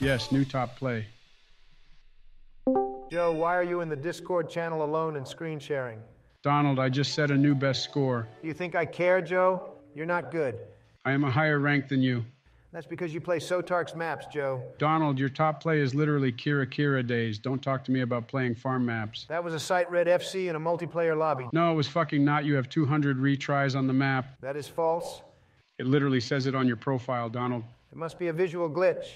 Yes, new top play. Joe, why are you in the Discord channel alone and screen sharing? Donald, I just set a new best score. You think I care, Joe? You're not good. I am a higher rank than you. That's because you play Sotark's maps, Joe. Donald, your top play is literally Kira Kira days. Don't talk to me about playing farm maps. That was a sight read FC in a multiplayer lobby. No, it was fucking not. You have 200 retries on the map. That is false. It literally says it on your profile, Donald. It must be a visual glitch.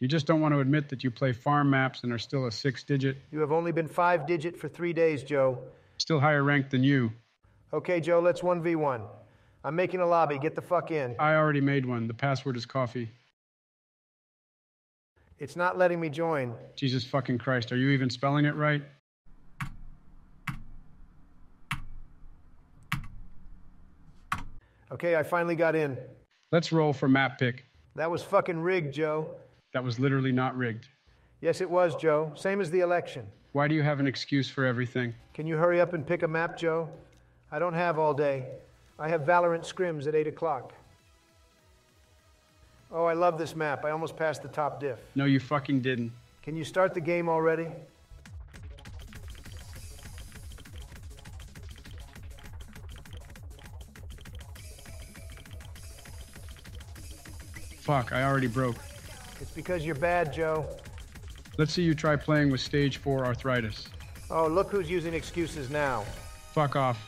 You just don't want to admit that you play farm maps and are still a six digit, You have only been five digit for three days, Joe. still higher ranked than you. Okay, Joe, let's 1v1. I'm making a lobby. Get the fuck in. I already made one. The password is coffee. It's not letting me join. Jesus fucking Christ, are you even spelling it right? Okay, I finally got in. Let's roll for map pick. That was fucking rigged, Joe. That was literally not rigged. Yes, it was, Joe. Same as the election. Why do you have an excuse for everything? Can you hurry up and pick a map, Joe? I don't have all day. I have Valorant scrims at 8 o'clock. Oh, I love this map. I almost passed the top diff. No, you fucking didn't. Can you start the game already? Fuck, I already broke. It's because you're bad, Joe. Let's see you try playing with stage 4 arthritis. Oh, look who's using excuses now. Fuck off.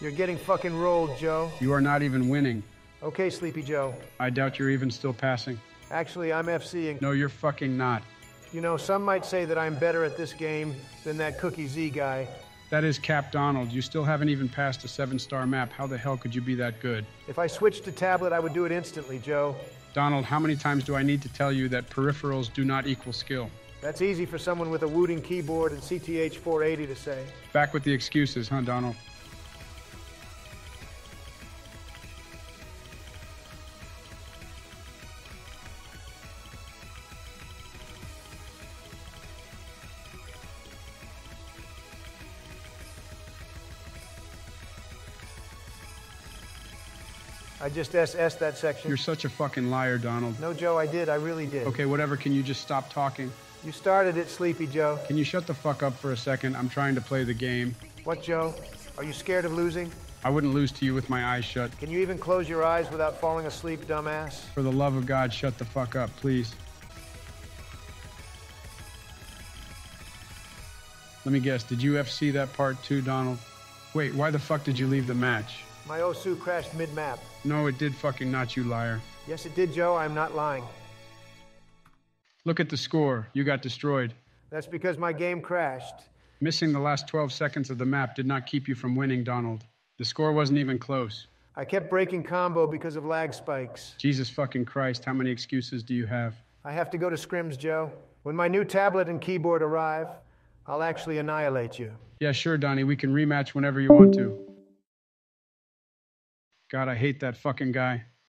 You're getting fucking rolled, Joe. You are not even winning. Okay, Sleepy Joe. I doubt you're even still passing. Actually, I'm FCing. No, you're fucking not. You know, some might say that I'm better at this game than that Cookiezi guy. That is Cap Donald. You still haven't even passed a seven star map. How the hell could you be that good? If I switched to tablet, I would do it instantly, Joe. Donald, how many times do I need to tell you that peripherals do not equal skill? That's easy for someone with a Wooting keyboard and CTH 480 to say. Back with the excuses, huh, Donald? I just SS that section. You're such a fucking liar, Donald. No, Joe, I did. I really did. Okay, whatever. Can you just stop talking? You started it, Sleepy Joe. Can you shut the fuck up for a second? I'm trying to play the game. What, Joe? Are you scared of losing? I wouldn't lose to you with my eyes shut. Can you even close your eyes without falling asleep, dumbass? For the love of God, shut the fuck up, please. Let me guess, did you FC that part too, Donald? Wait, why the fuck did you leave the match? My Osu crashed mid map. No, it did fucking not, you liar. Yes, it did, Joe. I'm not lying. Look at the score. You got destroyed. That's because my game crashed. Missing the last 12 seconds of the map did not keep you from winning, Donald. The score wasn't even close. I kept breaking combo because of lag spikes. Jesus fucking Christ, how many excuses do you have? I have to go to scrims, Joe. When my new tablet and keyboard arrive, I'll actually annihilate you. Yeah, sure, Donnie. We can rematch whenever you want to. God, I hate that fucking guy.